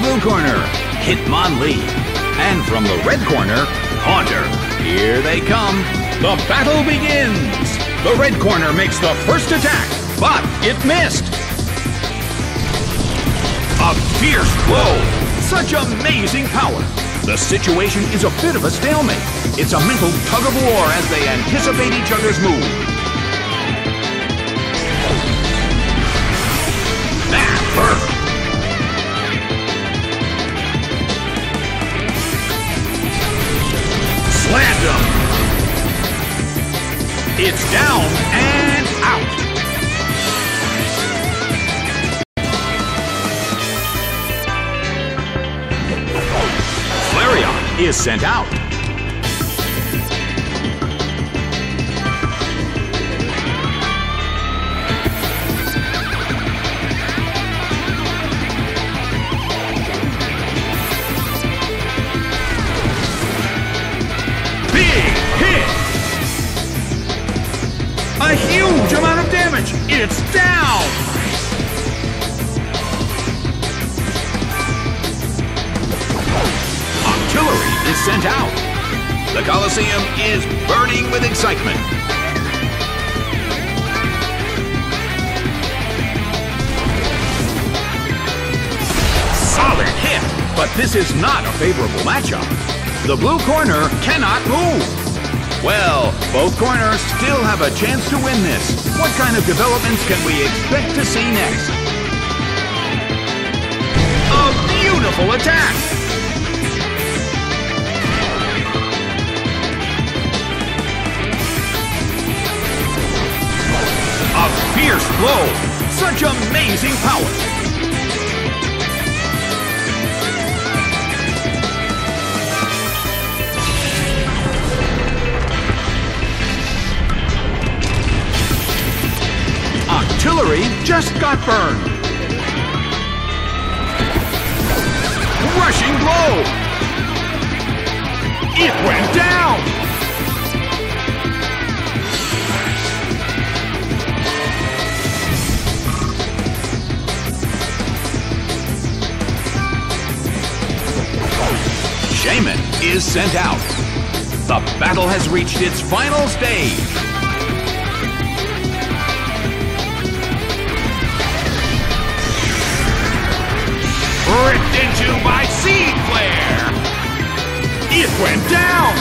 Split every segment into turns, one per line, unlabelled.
corner, Hitmonlee. And from the red corner, Haunter. Here they come. The battle begins. The red corner makes the first attack, but it missed. A fierce blow. Such amazing power. The situation is a bit of a stalemate. It's a mental tug of war as they anticipate each other's move. That hurt. It's down and out. Flareon is sent out. Damage! It's down! Octillery is sent out. The Colosseum is burning with excitement. Solid hit, but this is not a favorable matchup. The blue corner cannot move. Well, both corners still have a chance to win this. What kind of developments can we expect to see next? A beautiful attack! Octillery just got burned! Rushing blow! It went down! Shaymin is sent out. The battle has reached its final stage. Went down!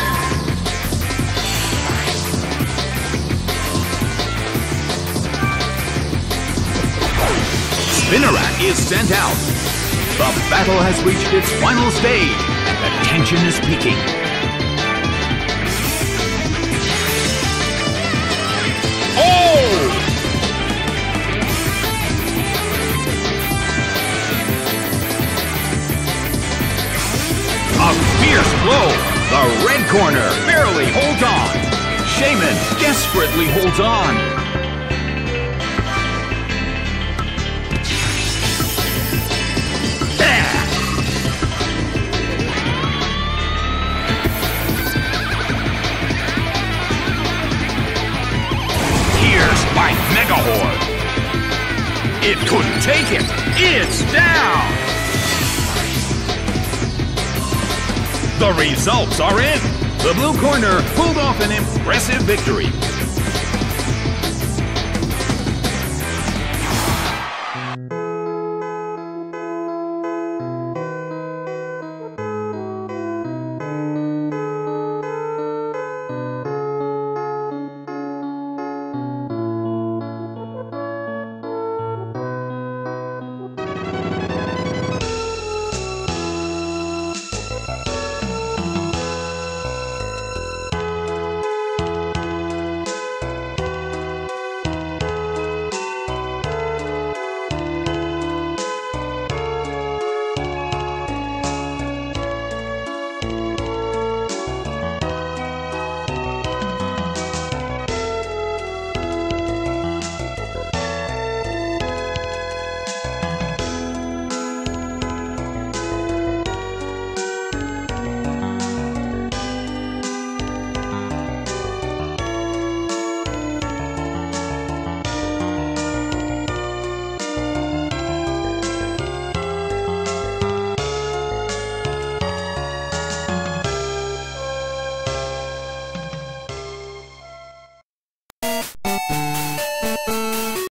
Spinarak is sent out. The battle has reached its final stage, and the tension is peaking. Oh! A fierce blow. The red corner barely holds on. Shaymin desperately holds on. By Megahorn. It couldn't take it. It's down. The results are in. The blue corner pulled off an impressive victory.